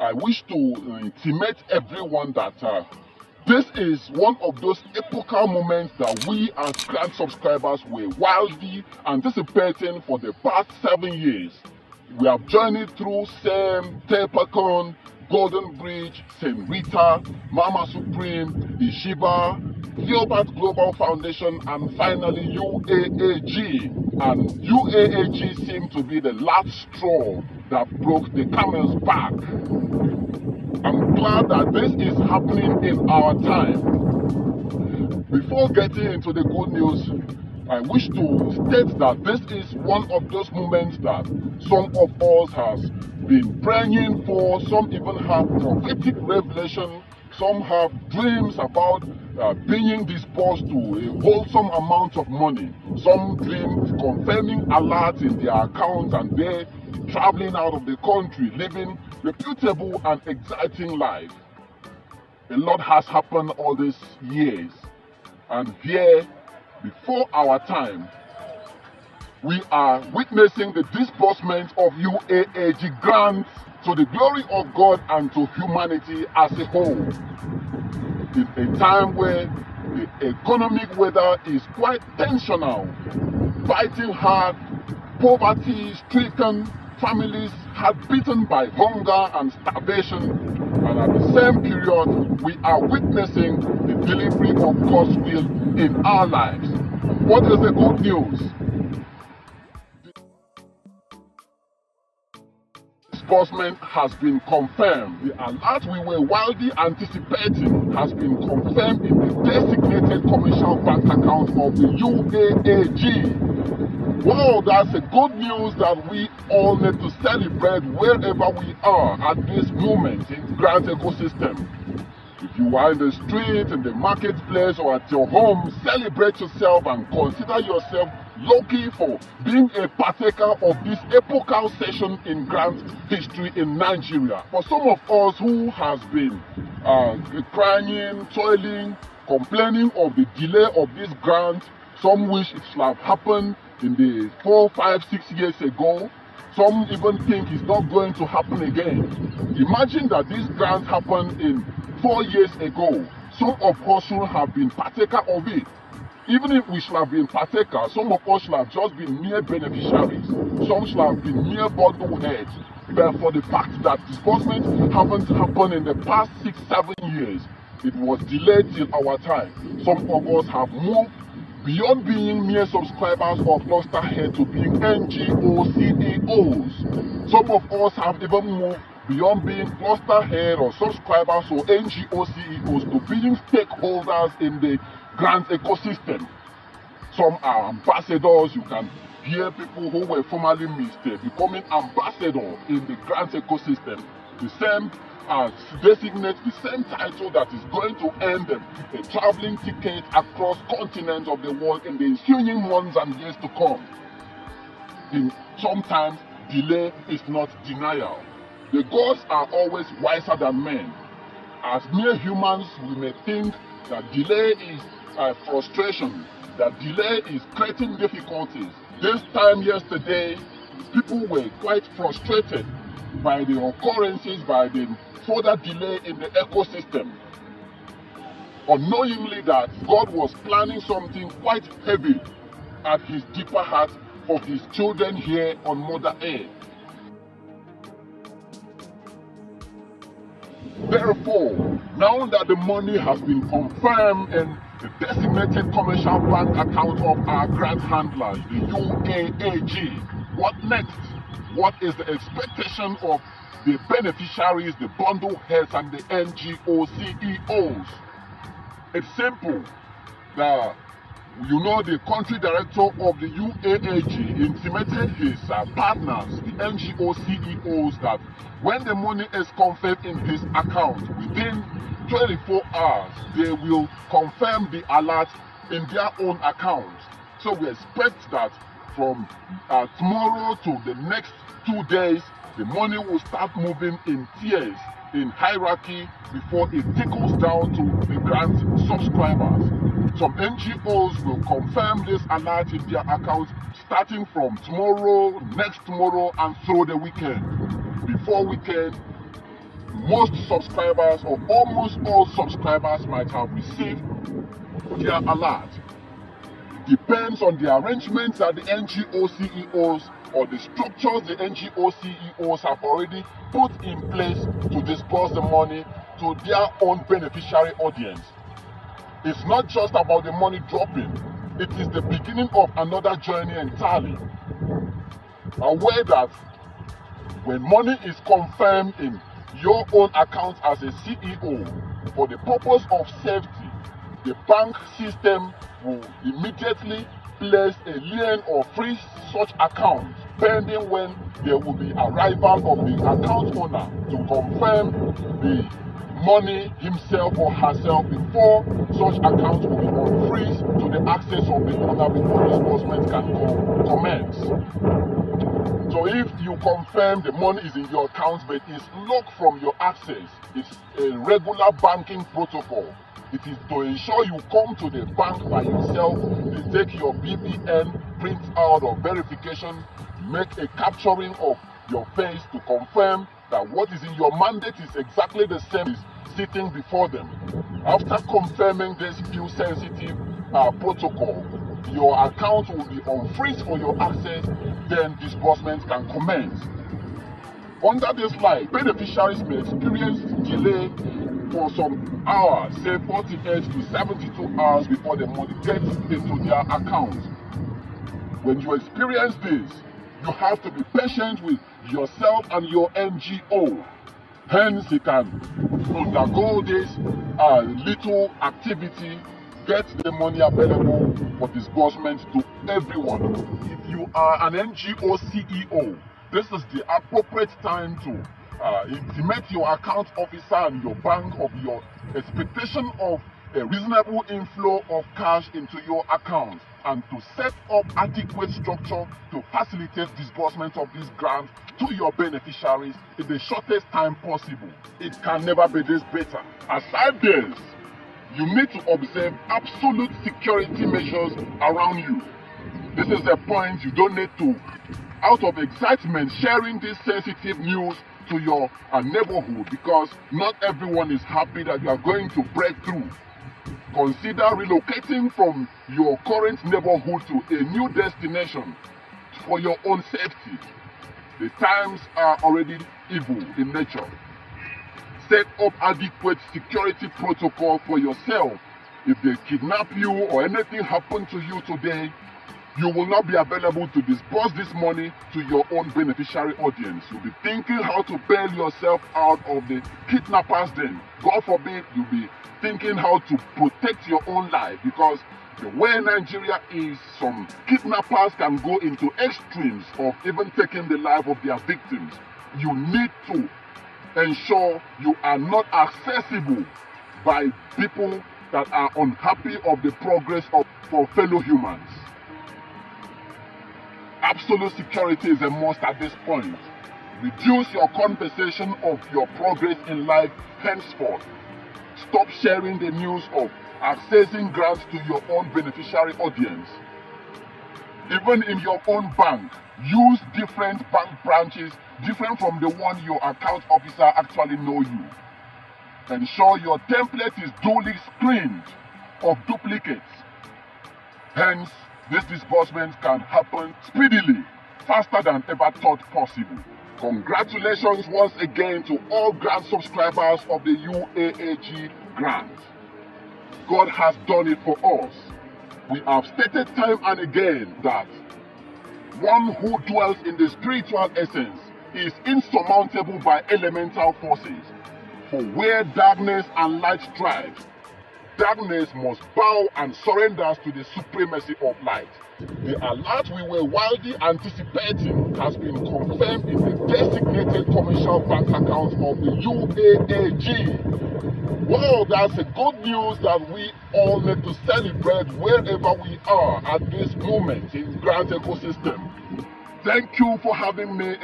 I wish to intimate everyone that uh, this is one of those epochal moments that we as Grant subscribers were wildly anticipating for the past seven years. We have journeyed through Sam, Tepacon, Golden Bridge, St. Rita, Mama Supreme, Ishiba, Gilbert Global Foundation, and finally UAAG. And UAAG seemed to be the last straw that broke the camel's back. I'm glad that this is happening in our time. Before getting into the good news, I wish to state that this is one of those moments that some of us has been praying for, some even have prophetic revelation, some have dreams about uh, being disposed to a wholesome amount of money. Some dream confirming alerts in their accounts and they traveling out of the country, living reputable and exciting life. A lot has happened all these years. And here before our time, we are witnessing the disbursement of UAAG grants to the glory of God and to humanity as a whole. A time where the economic weather is quite tensional, fighting hard, poverty stricken families hard beaten by hunger and starvation, and at the same period, we are witnessing the delivery of God's will in our lives. What is the good news? Disbursement has been confirmed. The alert we were wildly anticipating has been confirmed in the designated commercial bank account of the UAAG. Wow, that's a good news that we all need to celebrate wherever we are at this moment in Grant ecosystem. If you are in the street, in the marketplace, or at your home, celebrate yourself and consider yourself lucky for being a partaker of this epochal session in grant history in Nigeria. For some of us who has been uh, crying, toiling, complaining of the delay of this grant, some wish it should have happened in the four, five, six years ago. Some even think it's not going to happen again. Imagine that this grant happened in four years ago, some of us should have been partaker of it. Even if we should have been partaker, some of us should have just been mere beneficiaries. Some should have been mere bundle heads. But for the fact that disbursement haven't happened in the past six, seven years, it was delayed till our time. Some of us have moved beyond being mere subscribers or cluster head to being NGO CEOs. Some of us have even moved beyond being cluster head or subscribers or NGO CEOs to being stakeholders in the grant ecosystem. Some are ambassadors. You can hear people who were formerly Mr. becoming ambassador in the grant ecosystem. The same as designate the same title that is going to earn them a traveling ticket across continents of the world in the ensuing months and years to come. In sometimes delay is not denial. The gods are always wiser than men. As mere humans, we may think that delay is uh, frustration, that delay is creating difficulties. This time yesterday, people were quite frustrated by the occurrences, by the further delay in the ecosystem. Unknowingly that God was planning something quite heavy at his deeper heart for his children here on Mother Earth. Therefore, now that the money has been confirmed in the designated commercial bank account of our grant handlers, the UAAG, what next? What is the expectation of the beneficiaries, the bundle heads, and the NGO CEOs? It's simple. The, you know, the country director of the UAAG intimated his uh, partners, the NGO CEOs, that when the money is confirmed in his account within 24 hours, they will confirm the alert in their own account. So we expect that from uh, tomorrow to the next two days, the money will start moving in tiers, in hierarchy, before it trickles down to the grant subscribers. Some NGOs will confirm this alert in their accounts starting from tomorrow, next tomorrow, and through the weekend. Before weekend, most subscribers or almost all subscribers might have received their alert. Depends on the arrangements that the NGO CEOs or the structures the NGO CEOs have already put in place to disburse the money to their own beneficiary audience. It's not just about the money dropping, it is the beginning of another journey entirely. Aware that when money is confirmed in your own account as a CEO for the purpose of safety, the bank system will immediately place a lien or freeze such account pending when there will be arrival of the account owner to confirm the money himself or herself before such accounts will be unfreeze to the access of the before disbursement can com commence. So if you confirm the money is in your account but it's locked from your access, it's a regular banking protocol. It is to ensure you come to the bank by yourself, they take your BVN, print out of verification, make a capturing of your face to confirm that what is in your mandate is exactly the same as sitting before them. After confirming this few sensitive uh, protocol, your account will be unfreeze for your access, then disbursement can commence. Under this light, beneficiaries may experience delay for some hours, say 48 to 72 hours before the money gets into their account. When you experience this, you have to be patient with yourself and your NGO. Hence, you can undergo this uh, little activity, get the money available for disbursement to everyone. If you are an NGO CEO, this is the appropriate time to uh, intimate your account officer and your bank of your expectation of a reasonable inflow of cash into your account and to set up adequate structure to facilitate disbursement of this grant to your beneficiaries in the shortest time possible. It can never be this better. Aside this, you need to observe absolute security measures around you. This is the point you don't need to, out of excitement, sharing this sensitive news to your neighborhood because not everyone is happy that you are going to break through consider relocating from your current neighborhood to a new destination for your own safety. The times are already evil in nature. Set up adequate security protocol for yourself. If they kidnap you or anything happen to you today, you will not be available to disburse this money to your own beneficiary audience. You'll be thinking how to bail yourself out of the kidnappers then. God forbid you'll be thinking how to protect your own life because the way Nigeria is, some kidnappers can go into extremes of even taking the life of their victims. You need to ensure you are not accessible by people that are unhappy of the progress of for fellow humans. Absolute security is a must at this point. Reduce your conversation of your progress in life henceforth. Stop sharing the news of accessing grants to your own beneficiary audience. Even in your own bank, use different bank branches different from the one your account officer actually know you. Ensure your template is duly screened of duplicates. Hence, this disbursement can happen speedily, faster than ever thought possible. Congratulations once again to all grant subscribers of the UAAG grant. God has done it for us. We have stated time and again that one who dwells in the spiritual essence is insurmountable by elemental forces. For where darkness and light strive, darkness must bow and surrender to the supremacy of light. The alert we were wildly anticipating has been confirmed in the designated commercial bank account of the UAAG. Wow, that's a good news that we all need to celebrate wherever we are at this moment in Grant Ecosystem. Thank you for having me.